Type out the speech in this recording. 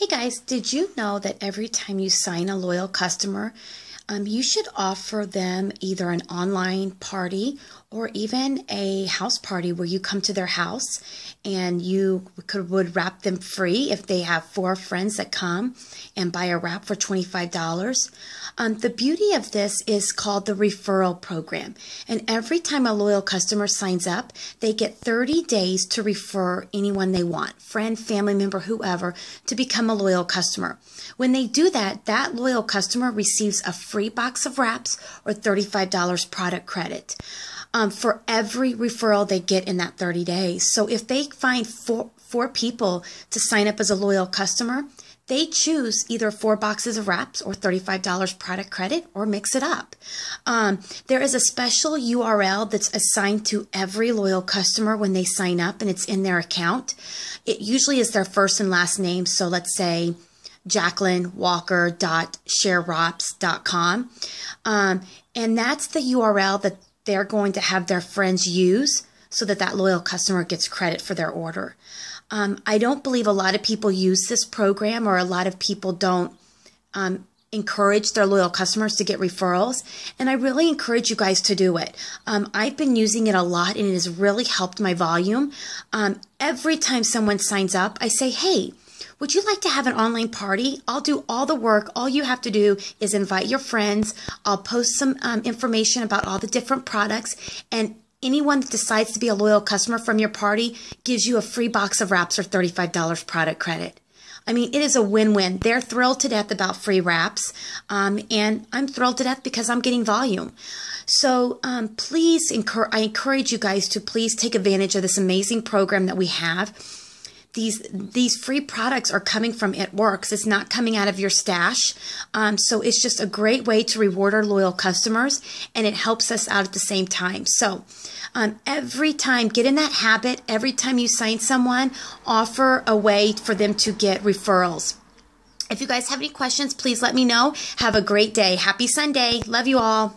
Hey guys, did you know that every time you sign a loyal customer, um, you should offer them either an online party or even a house party where you come to their house and you could would wrap them free if they have four friends that come and buy a wrap for $25. Um, the beauty of this is called the referral program. And every time a loyal customer signs up, they get 30 days to refer anyone they want, friend, family member, whoever, to become a loyal customer. When they do that, that loyal customer receives a free box of wraps or $35 product credit. Um, for every referral they get in that 30 days. So if they find four, four people to sign up as a loyal customer, they choose either four boxes of wraps or $35 product credit or mix it up. Um, there is a special URL that's assigned to every loyal customer when they sign up and it's in their account. It usually is their first and last name. So let's say jacquelinewalker.sharewraps.com. Um, and that's the URL that they're going to have their friends use so that that loyal customer gets credit for their order. Um, I don't believe a lot of people use this program or a lot of people don't um, encourage their loyal customers to get referrals. And I really encourage you guys to do it. Um, I've been using it a lot and it has really helped my volume. Um, every time someone signs up, I say, hey, would you like to have an online party? I'll do all the work. All you have to do is invite your friends. I'll post some um, information about all the different products and anyone that decides to be a loyal customer from your party gives you a free box of wraps or $35 product credit. I mean, it is a win-win. They're thrilled to death about free wraps, um, and I'm thrilled to death because I'm getting volume. So um, please, I encourage you guys to please take advantage of this amazing program that we have these these free products are coming from It Works. It's not coming out of your stash. Um, so it's just a great way to reward our loyal customers, and it helps us out at the same time. So um, every time, get in that habit. Every time you sign someone, offer a way for them to get referrals. If you guys have any questions, please let me know. Have a great day. Happy Sunday. Love you all.